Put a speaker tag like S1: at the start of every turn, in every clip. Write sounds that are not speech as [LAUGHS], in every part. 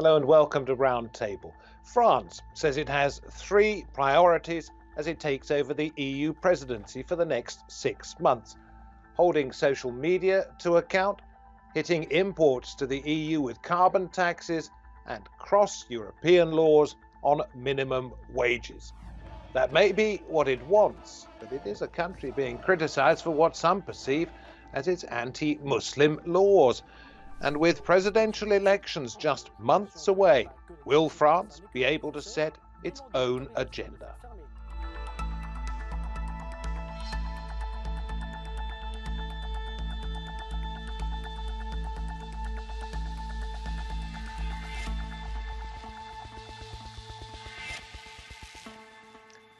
S1: Hello and welcome to Roundtable. France says it has three priorities as it takes over the EU presidency for the next six months holding social media to account, hitting imports to the EU with carbon taxes, and cross European laws on minimum wages. That may be what it wants, but it is a country being criticized for what some perceive as its anti Muslim laws. And with presidential elections just months away, will France be able to set its own agenda?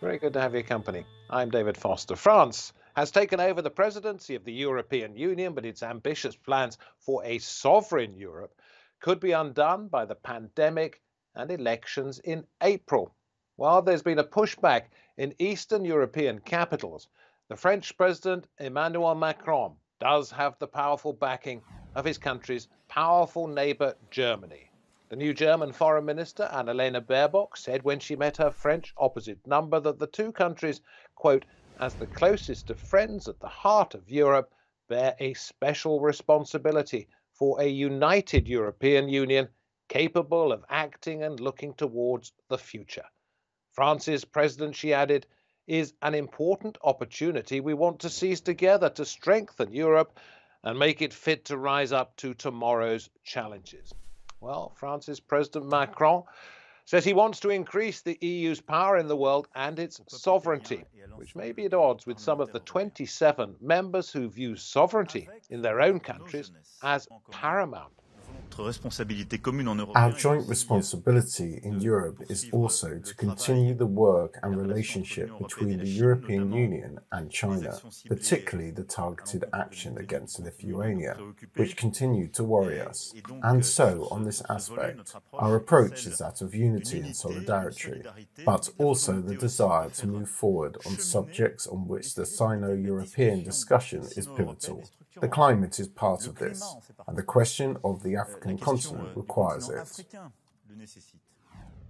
S1: Very good to have your company. I'm David Foster. France has taken over the presidency of the European Union, but its ambitious plans for a sovereign Europe could be undone by the pandemic and elections in April. While there's been a pushback in Eastern European capitals, the French President Emmanuel Macron does have the powerful backing of his country's powerful neighbor, Germany. The new German Foreign Minister, Annalena Baerbock, said when she met her French opposite number that the two countries, quote, as the closest of friends at the heart of Europe, bear a special responsibility for a united European Union capable of acting and looking towards the future. France's president, she added, is an important opportunity we want to seize together to strengthen Europe and make it fit to rise up to tomorrow's challenges. Well, France's President Macron says he wants to increase the EU's power in the world and its sovereignty, which may be at odds with some of the 27 members who view sovereignty in their own countries as paramount.
S2: Our joint responsibility in Europe is also to continue the work and relationship between the European Union and China, particularly the targeted action against Lithuania, which continued to worry us. And so, on this aspect, our approach is that of unity and solidarity, but also the desire to move forward on subjects on which the Sino European discussion is pivotal. The climate is part of this, and the question of the African continent requires it.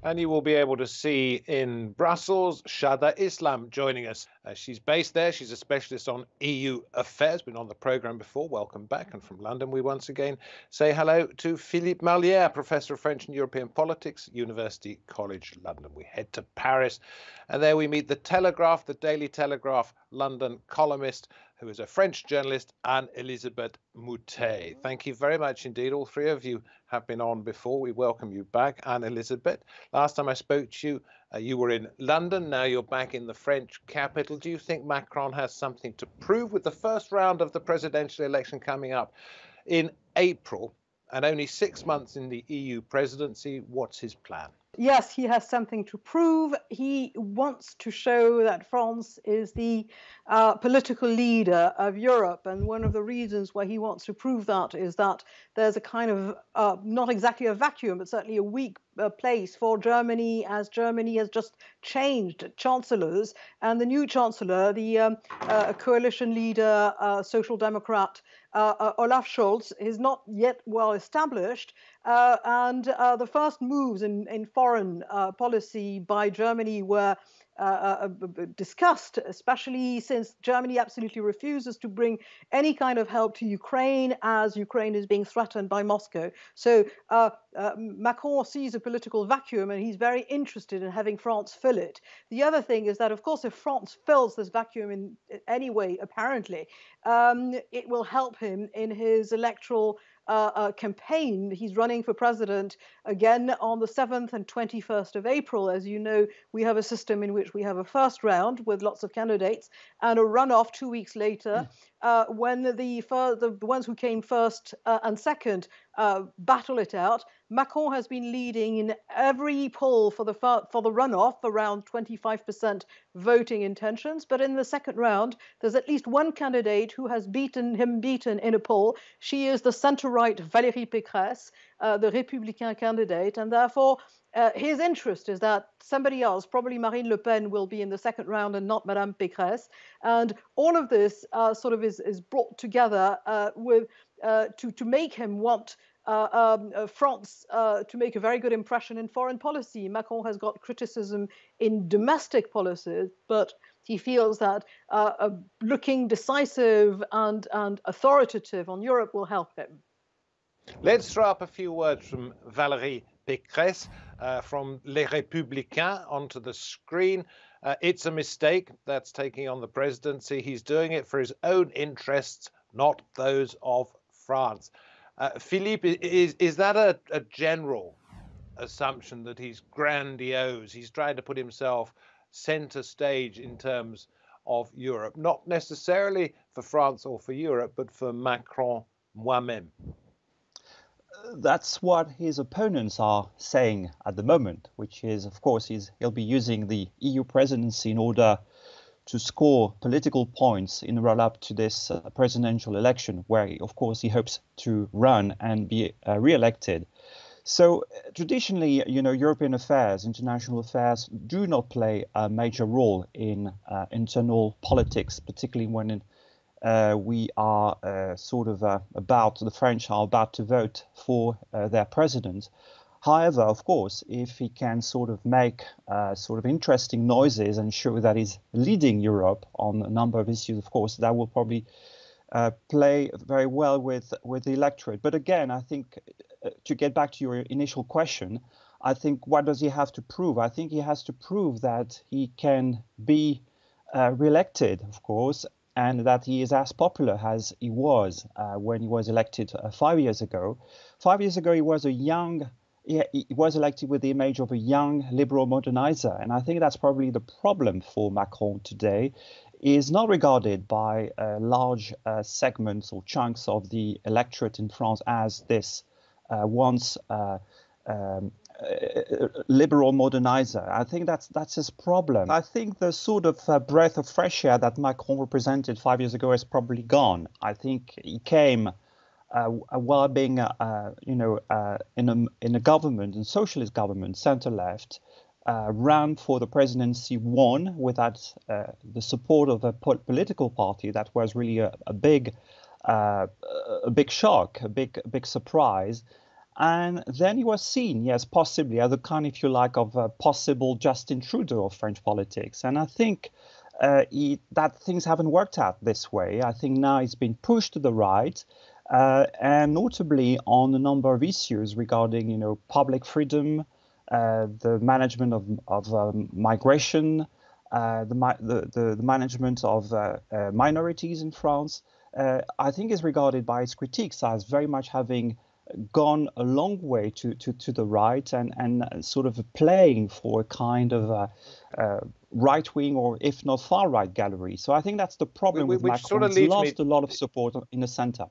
S1: And you will be able to see in Brussels Shada Islam joining us. Uh, she's based there. She's a specialist on EU affairs, been on the program before. Welcome back. And from London, we once again say hello to Philippe Marlière, Professor of French and European Politics, University College London. We head to Paris, and there we meet the Telegraph, the Daily Telegraph London columnist, who is a French journalist, Anne Elisabeth Moutet. Thank you very much indeed. All three of you have been on before. We welcome you back. Anne Elisabeth, last time I spoke to you, uh, you were in London. Now you're back in the French capital. Do you think Macron has something to prove with the first round of the presidential election coming up in April and only six months in the EU presidency? What's his plan?
S3: Yes, he has something to prove. He wants to show that France is the uh, political leader of Europe. And one of the reasons why he wants to prove that is that there's a kind of, uh, not exactly a vacuum, but certainly a weak uh, place for Germany as Germany has just changed chancellors. And the new chancellor, the um, uh, coalition leader, uh, social democrat, uh, Olaf Scholz is not yet well established, uh, and uh, the first moves in, in foreign uh, policy by Germany were uh, uh, uh, discussed, especially since Germany absolutely refuses to bring any kind of help to Ukraine as Ukraine is being threatened by Moscow. So Macron sees a political vacuum and he's very interested in having France fill it. The other thing is that, of course, if France fills this vacuum in any way, apparently, um, it will help him in his electoral uh, uh, campaign. He's running for president again on the 7th and 21st of April. As you know, we have a system in which we have a first round with lots of candidates and a runoff two weeks later. Mm uh, when the, the, ones who came first uh, and second uh, battle it out. Macron has been leading in every poll for the for the runoff, around 25% voting intentions. But in the second round, there's at least one candidate who has beaten him beaten in a poll. She is the centre-right Valérie Pécresse, uh, the Républicain candidate, and therefore uh, his interest is that somebody else, probably Marine Le Pen, will be in the second round and not Madame Pécresse. And all of this uh, sort of is, is brought together uh, with uh, to to make him want uh, um, uh, France to make a very good impression in foreign policy. Macron has got criticism in domestic policy, but he feels that looking decisive and, and authoritative on Europe will help him.
S1: Let's throw up a few words from Valérie Pécresse uh, from Les Républicains onto the screen. Uh, it's a mistake that's taking on the presidency. He's doing it for his own interests, not those of France. Uh, Philippe, is is that a, a general assumption that he's grandiose? He's trying to put himself center stage in terms of Europe, not necessarily for France or for Europe, but for Macron moi-même.
S4: That's what his opponents are saying at the moment, which is, of course, he'll be using the EU presidency in order to score political points in the run up to this uh, presidential election, where, of course, he hopes to run and be uh, re-elected. So uh, traditionally, you know, European affairs, international affairs, do not play a major role in uh, internal politics, particularly when uh, we are uh, sort of about the French are about to vote for their president. However, of course, if he can sort of make uh, sort of interesting noises and show that he's leading Europe on a number of issues, of course, that will probably uh, play very well with with the electorate. But again, I think uh, to get back to your initial question, I think what does he have to prove? I think he has to prove that he can be uh, re-elected, of course, and that he is as popular as he was uh, when he was elected uh, five years ago. Five years ago, he was a young he, he was elected with the image of a young liberal modernizer. And I think that's probably the problem for Macron today is not regarded by uh, large uh, segments or chunks of the electorate in France as this uh, once uh, um, liberal modernizer. I think that's that's his problem. I think the sort of uh, breath of fresh air that Macron represented five years ago is probably gone. I think he came uh, while being, uh, you know, uh, in a in a government, in socialist government, center left, ran for the presidency, won without the support of a political party. That was really a, a big, a big shock, a big, big surprise. And then he was seen, yes, possibly as a kind, if you like, of a possible Justin Trudeau of French politics. And I think uh, he, that things haven't worked out this way. I think now he's been pushed to the right uh, and notably on a number of issues regarding, you know, public freedom, uh, the management of, of um, migration, uh, the, the, the, management of uh, uh, minorities in France, I think is regarded by its critics as very much having gone a long way to, to, to the right and, and sort of playing for a kind of a right wing or if not far right gallery. So I think that's the problem Which with Macron. Sort of He's lost me... a lot of support in the center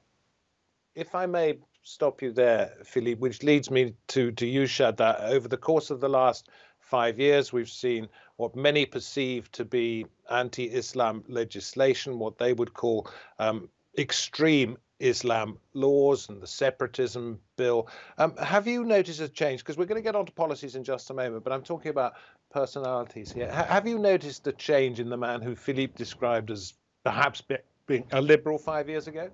S1: if I may stop you there, Philippe, which leads me to to you, Shada. Over the course of the last five years, we've seen what many perceive to be anti-Islam legislation, what they would call um, extreme Islam laws and the separatism bill. Um, have you noticed a change? Because we're going to get onto policies in just a moment, but I'm talking about personalities here. H- have you noticed a change in the man who Philippe described as perhaps being a liberal five years ago?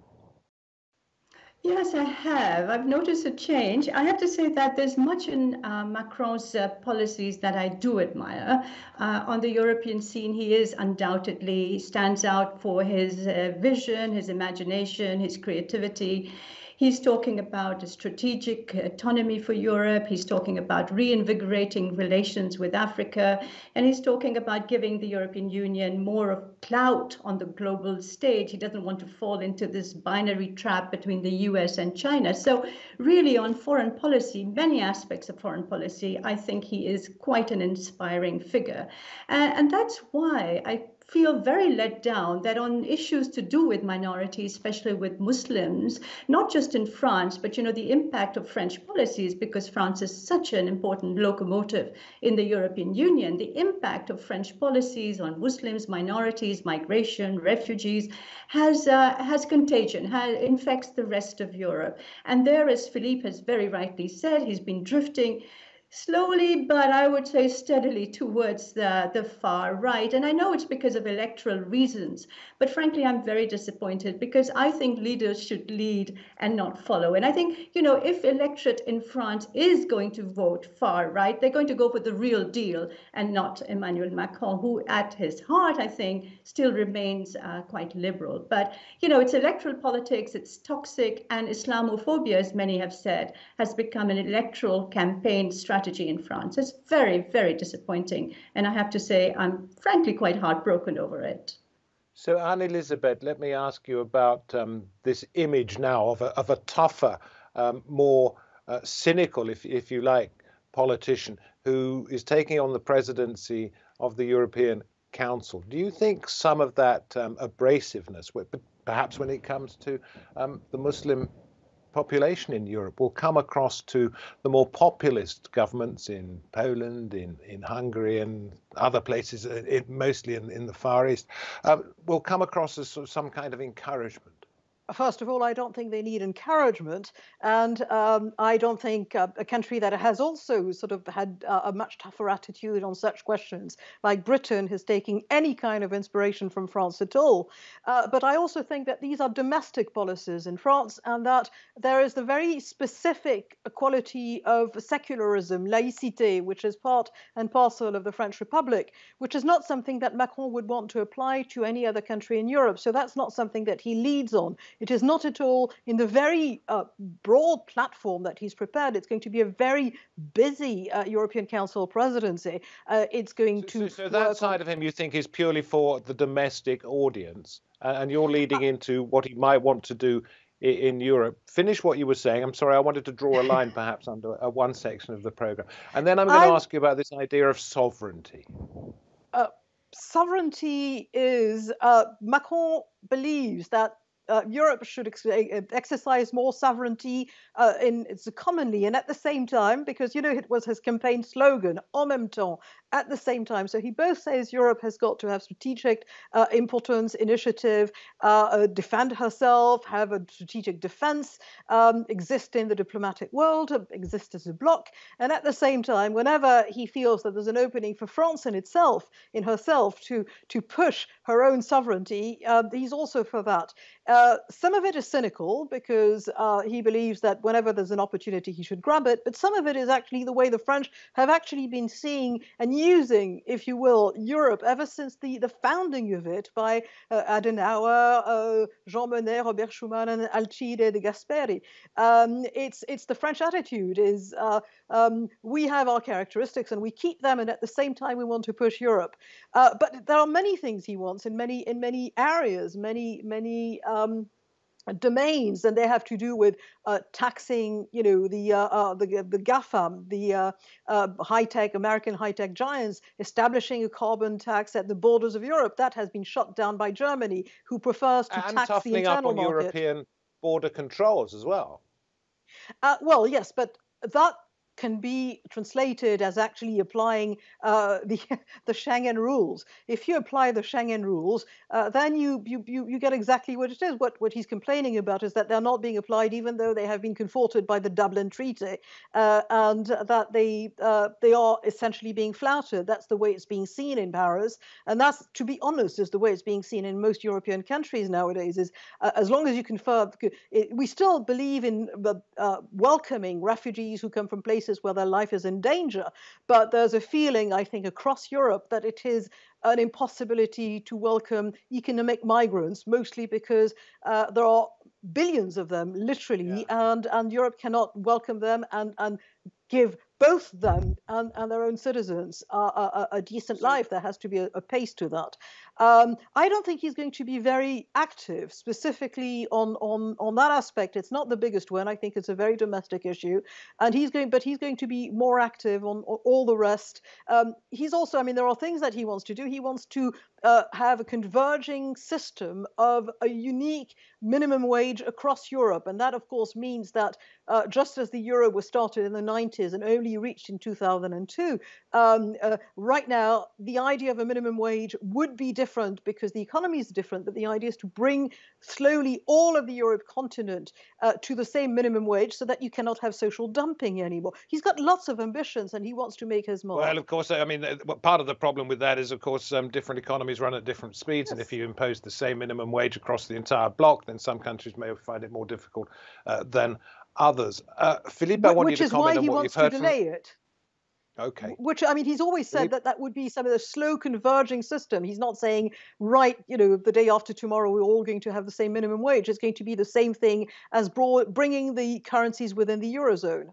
S5: Yes, I have. I've noticed a change. I have to say that there's much in uh, Macron's uh, policies that I do admire. Uh, on the European scene, he is undoubtedly stands out for his uh, vision, his imagination, his creativity. He's talking about a strategic autonomy for Europe. He's talking about reinvigorating relations with Africa. And he's talking about giving the European Union more of clout on the global stage. He doesn't want to fall into this binary trap between the US and China. So, really, on foreign policy, many aspects of foreign policy, I think he is quite an inspiring figure. and, and that's why I feel very let down that on issues to do with minorities, especially with Muslims, not just in France, but you know the impact of French policies, because France is such an important locomotive in the European Union. The impact of French policies on Muslims, minorities, migration, refugees has uh, has contagion, has, infects the rest of Europe. And there, as Philippe has very rightly said, he's been drifting slowly, but I would say steadily towards the, the far right. And I know it's because of electoral reasons, but frankly, I'm very disappointed because I think leaders should lead and not follow. And I think, you know, if electorate in France is going to vote far right, they're going to go for the real deal and not Emmanuel Macron, who at his heart, I think, still remains uh, quite liberal. But, you know, it's electoral politics, it's toxic, and Islamophobia, as many have said, has become an electoral campaign strategy strategy in France. It's very, very disappointing. And I have to say, I'm frankly quite heartbroken over it.
S1: So, Anne Elizabeth, let me ask you about um, this image now of a, of a tougher, um, more uh, cynical, if, if you like, politician who is taking on the presidency of the European Council. Do you think some of that um, abrasiveness, perhaps when it comes to um, the Muslim population in Europe will come across to the more populist governments in Poland, in, in Hungary, and other places, uh, it, mostly in, in the Far East, uh, will come across as sort of some kind of encouragement
S3: first of all, I don't think they need encouragement, and um, I don't think uh, a country that has also sort of had uh, a much tougher attitude on such questions, like Britain, is taking any kind of inspiration from France at all. Uh, but I also think that these are domestic policies in France, and that there is the very specific quality of secularism, laïcité, which is part and parcel of the French Republic, which is not something that Macron would want to apply to any other country in Europe. So that's not something that he leads on. It is not at all in the very uh, broad platform that he's prepared. It's going to be a very busy uh, European Council presidency. Uh, it's going
S1: so,
S3: to.
S1: So, so that side on... of him you think is purely for the domestic audience, and you're leading into what he might want to do in Europe. Finish what you were saying. I'm sorry, I wanted to draw a [LAUGHS] line perhaps under uh, one section of the program. And then I'm going to ask you about this idea of sovereignty.
S3: Uh, sovereignty is, uh, Macron believes that uh, Europe should ex- exercise more sovereignty uh, in it's commonly and at the same time, because you know it was his campaign slogan, en même temps, at the same time. So he both says Europe has got to have strategic uh, importance, initiative, uh, uh, defend herself, have a strategic defense, um, exist in the diplomatic world, uh, exist as a bloc, and at the same time, whenever he feels that there's an opening for France in itself, in herself, to to push her own sovereignty, he's also for that. Uh, some of it is cynical because uh, he believes that whenever there's an opportunity, he should grab it. But some of it is actually the way the French have actually been seeing and using, if you will, Europe ever since the, the founding of it by uh, Adenauer, uh, Jean Monnet, Robert Schuman, and Alcide de Gasperi. Um, it's it's the French attitude is uh, um, we have our characteristics and we keep them, and at the same time we want to push Europe. but there are many things he wants in many in many areas, many many. Um, domains and they have to do with uh, taxing you know the uh, uh, the, the GAFAM the uh, uh, high-tech American high-tech giants establishing a carbon tax at the borders of Europe that has been shut down by Germany who prefers to
S1: and
S3: tax
S1: the
S3: internal
S1: up on
S3: market.
S1: European border controls as well
S3: uh, well yes but that can be translated as actually applying uh, [LAUGHS] the the Schengen rules. If you apply the Schengen rules, uh, then you, you you get exactly what it is. What what he's complaining about is that they're not being applied, even though they have been conforted by the Dublin Treaty, uh, and that they uh, they are essentially being flouted. That's the way it's being seen in Paris, and that's, to be honest, is the way it's being seen in most European countries nowadays. Is uh, as long as you confer, we still believe in uh, welcoming refugees who come from places places where their life is in danger. But there's a feeling, I think, across Europe that it is an impossibility to welcome economic migrants, mostly because uh, there are billions of them, literally, yeah. and, and Europe cannot welcome them and, and give both them and, and their own citizens a, a, a decent so, life. There has to be a, a pace to that. Um, I don't think he's going to be very active specifically on, on, on that aspect. It's not the biggest one. I think it's a very domestic issue, and he's going, but he's going to be more active on, on all the rest. Um, he's also, I mean, there are things that he wants to do. He wants to uh, have a converging system of a unique minimum wage across Europe, and that, of course, means that uh, just as the euro was started in the 90s and only reached in 2002, um, uh, right now the idea of a minimum wage would be different different because the economies are different, but the idea is to bring slowly all of the Europe continent uh, to the same minimum wage so that you cannot have social dumping anymore. He's got lots of ambitions and he wants to make his mark.
S1: Well, of course, I mean, part of the problem with that is, of course, um, different economies run at different speeds. Yes. And if you impose the same minimum wage across the entire bloc, then some countries may find it more difficult uh, than others. Uh, Philippe, I want you to comment on what you've heard.
S3: Which is why he wants to delay
S1: from...
S3: it.
S1: Okay.
S3: Which I mean, he's always said that that would be some of the slow converging system. He's not saying right, you know, the day after tomorrow we're all going to have the same minimum wage. It's going to be the same thing as broad, bringing the currencies within the eurozone.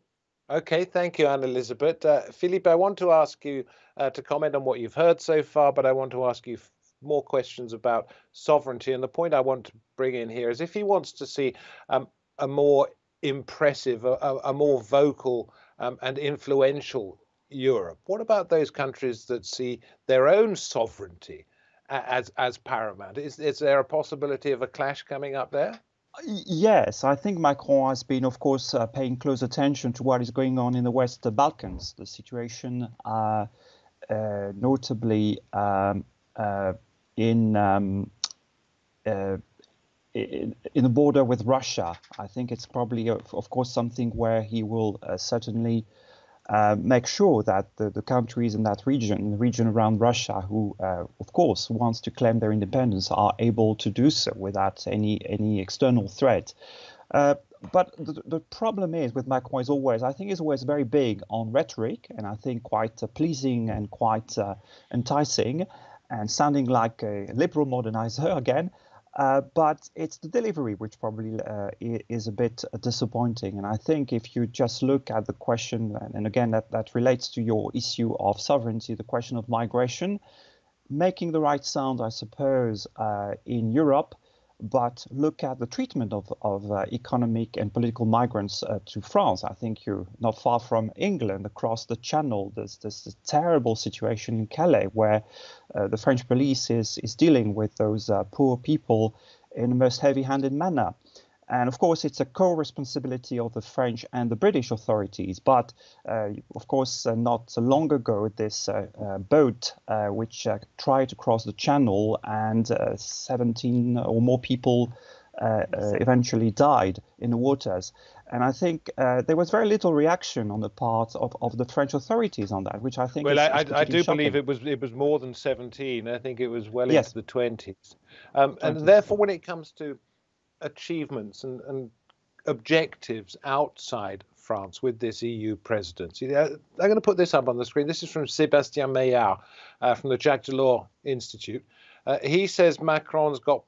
S1: Okay, thank you, Anne Elizabeth. Uh, Philippe, I want to ask you uh, to comment on what you've heard so far, but I want to ask you more questions about sovereignty. And the point I want to bring in here is if he wants to see um, a more impressive, a, a more vocal um, and influential Europe. What about those countries that see their own sovereignty as as paramount? Is is there a possibility of a clash coming up there?
S4: Yes, I think Macron has been, of course, uh, paying close attention to what is going on in the West Balkans. The situation, uh, uh, notably um, uh, in, um, uh, in in the border with Russia. I think it's probably, of, of course, something where he will uh, certainly uh, make sure that the, the, countries in that region, the region around Russia, who uh, of course wants to claim their independence, are able to do so without any any external threat. Uh, but the, the, problem is with Macron is always, I think, is always very big on rhetoric, and I think quite uh, pleasing and quite uh, enticing, and sounding like a liberal modernizer [LAUGHS] again. Uh, but it's the delivery which probably uh, is a bit disappointing. And I think if you just look at the question, and again, that, that relates to your issue of sovereignty, the question of migration, making the right sound, I suppose, uh, in Europe but look at the treatment of, of uh, economic and political migrants uh, to France. I think you're not far from England, across the Channel. There's this terrible situation in Calais where uh, the French police is, is dealing with those uh, poor people in a most heavy handed manner. And of course, it's a co responsibility of the French and the British authorities. But uh, of course, uh, not so long ago, this uh, uh boat uh, which uh, tried to cross the channel and 17 or more people eventually died in the waters. And I think there was very little reaction on the part of, of the French authorities on that, which I think.
S1: Well,
S4: is,
S1: I,
S4: is
S1: I do
S4: shocking.
S1: believe it was it was more than 17. I think it was well
S4: yes.
S1: into the 20s. Um, and therefore, when it comes to achievements and, and objectives outside France with this EU presidency. I'm going to put this up on the screen. This is from Sébastien Maillard uh, from the Jacques Delors Institute. Uh, he says Macron's got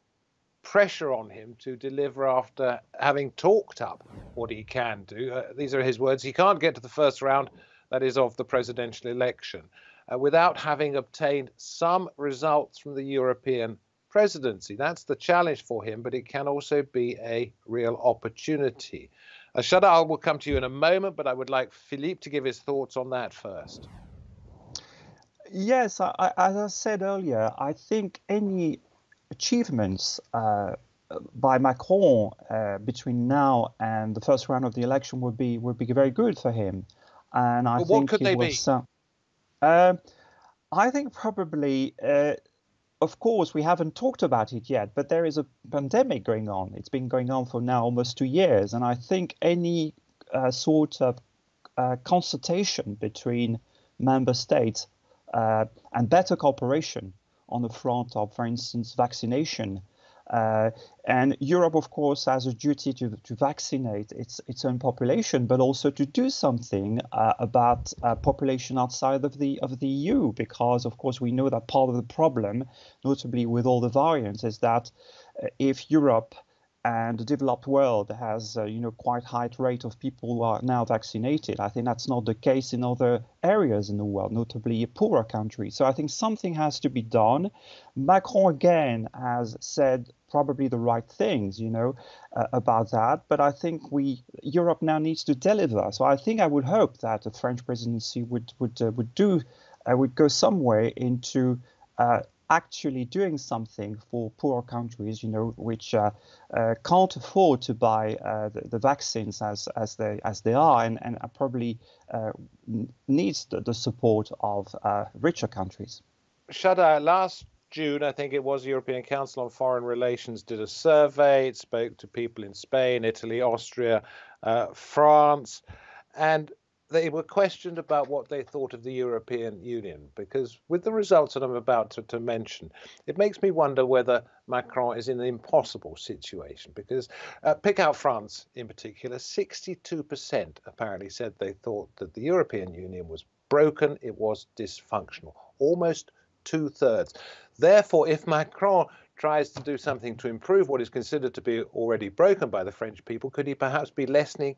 S1: pressure on him to deliver after having talked up what he can do. Uh, these are his words. He can't get to the first round, that is, of the presidential election, uh, without having obtained some results from the European presidency. That's the challenge for him, but it can also be a real opportunity. Uh, Shada, will come to you in a moment, but I would like Philippe to give his thoughts on that first.
S4: Yes, I, as I said earlier, I think any achievements uh, by Macron uh, between now and the first round of the election would be would be very good for him. And I
S1: but
S4: think
S1: what could they
S4: was,
S1: be?
S4: Uh, I think probably uh, of course, we haven't talked about it yet, but there is a pandemic going on. It's been going on for now almost two years. And I think any uh, sort of uh, consultation between member states uh, and better cooperation on the front of, for instance, vaccination uh, and Europe, of course, has a duty to, to vaccinate its, its own population, but also to do something uh, about uh, population outside of the of the EU, because of course we know that part of the problem, notably with all the variants, is that uh, if Europe and the developed world has uh, you know quite high rate of people who are now vaccinated. I think that's not the case in other areas in the world, notably poorer countries. So I think something has to be done. Macron again has said probably the right things, you know, uh, about that. But I think we Europe now needs to deliver. So I think I would hope that the French presidency would would uh, would do uh, would go some way into uh, actually doing something for poor countries, you know, which uh, uh, can't afford to buy uh, the, the, vaccines as as they as they are, and and probably uh, needs the, the, support of uh, richer countries.
S1: Shada, last June, I think it was, the European Council on Foreign Relations did a survey. It spoke to people in Spain, Italy, Austria, uh, France, and they were questioned about what they thought of the European Union. Because with the results that I'm about to, to mention, it makes me wonder whether Macron is in an impossible situation. Because uh, pick out France in particular, 62% apparently said they thought that the European Union was broken, it was dysfunctional. Almost two thirds. Therefore, if Macron tries to do something to improve what is considered to be already broken by the French people, could he perhaps be lessening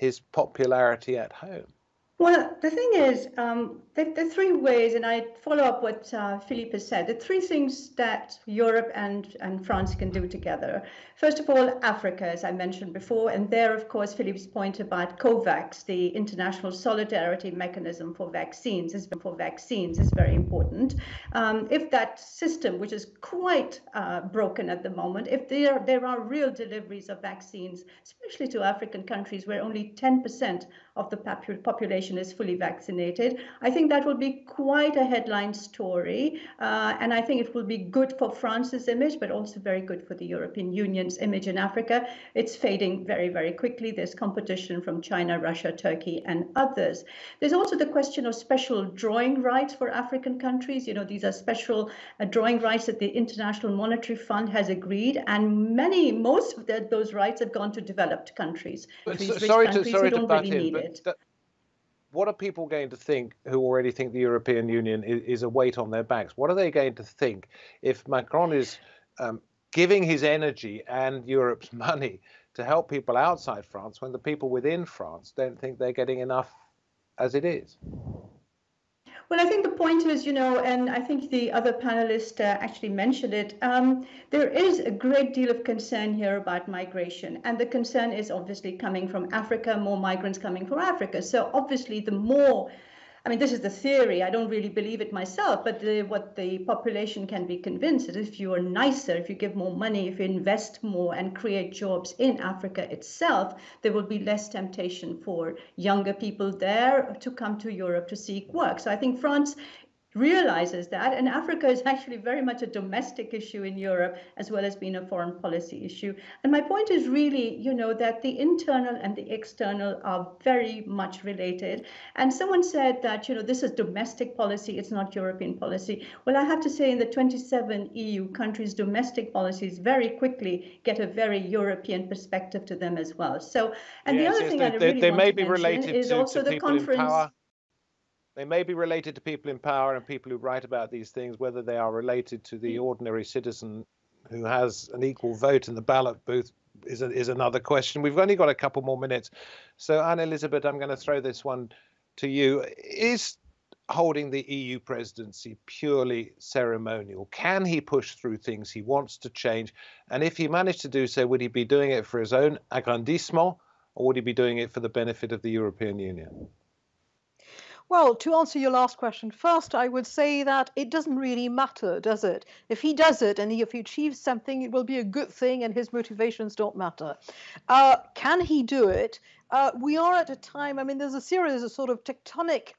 S1: his popularity at home?
S5: Well, the thing is, um, the, the, three ways, and I follow up what uh, Philippe has said, the three things that Europe and, and France can do together. First of all, Africa, as I mentioned before, and there, of course, Philippe's point about COVAX, the international solidarity mechanism for vaccines, is, for vaccines is very important. Um, if that system, which is quite uh, broken at the moment, if there, there are real deliveries of vaccines, especially to African countries where only 10% of the population is fully vaccinated. I think that will be quite a headline story. Uh, and I think it will be good for France's image, but also very good for the European Union's image in Africa. It's fading very, very quickly. There's competition from China, Russia, Turkey, and others. There's also the question of special drawing rights for African countries. You know, these are special uh, drawing rights that the International Monetary Fund has agreed, and many, most of the, those rights have gone to developed countries.
S1: So, sorry to, sorry to butt really in, but what are people going to think who already think the European Union is, is, a weight on their backs? What are they going to think if Macron is um, giving his energy and Europe's [LAUGHS] money to help people outside France when the people within France don't think they're getting enough as it is?
S5: Well, I think the point is, you know, and I think the other panelist uh, actually mentioned it, um, there is a great deal of concern here about migration. And the concern is obviously coming from Africa, more migrants coming from Africa. So obviously, the more I mean, this is the theory. I don't really believe it myself, but the, what the population can be convinced is if you are nicer, if you give more money, if you invest more and create jobs in Africa itself, there will be less temptation for younger people there to come to Europe to seek work. So I think France realizes that. And Africa is [LAUGHS] actually very much a domestic issue in Europe as well as being a foreign policy issue. And my point is really, you know, that the internal and the external are very much related. And someone said that, you know, this is domestic policy, it's not European policy. Well, I have to say in the 27 EU countries, domestic policies very quickly get a very European perspective to them as well. So, and yes, the other yes, thing they, I really they, they want to mention is to, also to the conference
S1: they may be related to people in power and people who write about these things, whether they are related to the hmm. ordinary citizen who has an equal vote in the ballot booth is, a, is another question. We've only got a couple more minutes. So, Anne Elizabeth, I'm going to throw this one to you. Is holding the EU presidency purely ceremonial? Can he push through things he wants to change? And if he managed to do so, would he be doing it for his own aggrandissement or would he be doing it for the benefit of the European Union?
S3: Well, to answer your last question first, I would say that it doesn't really matter, does it? If he does it and if he achieves something, it will be a good thing and his motivations don't matter. Uh, can he do it? Uh, we are at a time, I mean, there's a series of sort of tectonic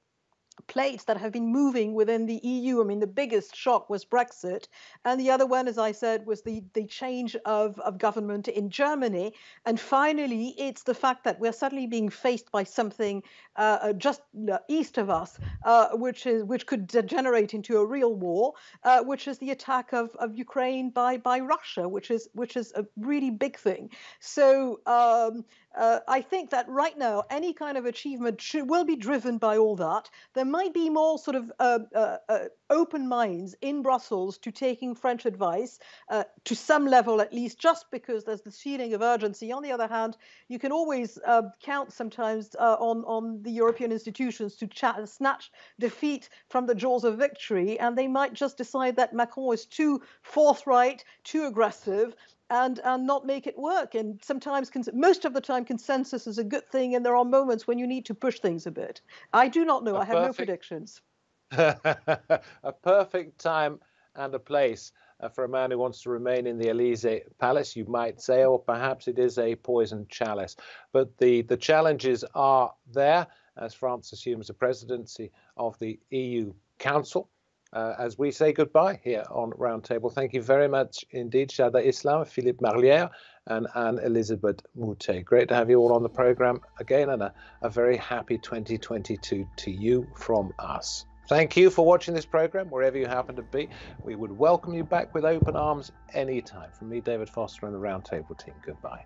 S3: plates that have been moving within the EU. I mean, the biggest shock was Brexit. And the other one, as I said, was the, the change of, of government in Germany. And finally, it's the fact that we're suddenly being faced by something uh, uh just uh, east of us, uh, which is which could degenerate into a real war, uh, which is the attack of, of Ukraine by, by Russia, which is which is a really big thing. So um, uh, I think that right now, any kind of achievement should, will be driven by all that. There might be more sort of uh, uh, uh open minds in Brussels to taking French advice uh, to some level, at least, just because there's this feeling of urgency. On the other hand, you can always uh, count sometimes on on the European institutions to snatch defeat from the jaws of victory, and they might just decide that Macron is too forthright, too aggressive, and and not make it work. And sometimes, most of the time, consensus is a good thing, and there are moments when you need to push things a bit. I do not know. A I have perfect, no predictions. [LAUGHS]
S1: a perfect time and a place uh, for a man who wants to remain in the Elysee Palace, you might say, or perhaps it is a poisoned chalice. But the the challenges are there as France assumes the presidency of the EU Council. Uh, as we say goodbye here on Roundtable. Thank you very much indeed, Shada Islam, Philippe Marlière, and Anne Elizabeth Moutet. Great to have you all on the program again, and a, a very happy 2022 to you from us. Thank you for watching this program, wherever you happen to be. We would welcome you back with open arms anytime. From me, David Foster, and the Roundtable team, goodbye.